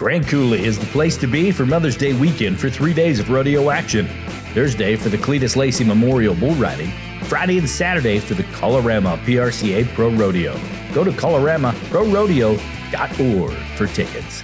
Grand Coulee is the place to be for Mother's Day weekend for three days of rodeo action. Thursday for the Cletus Lacey Memorial Bull Riding, Friday and Saturday for the Colorama PRCA Pro Rodeo. Go to coloramaprorodeo.org for tickets.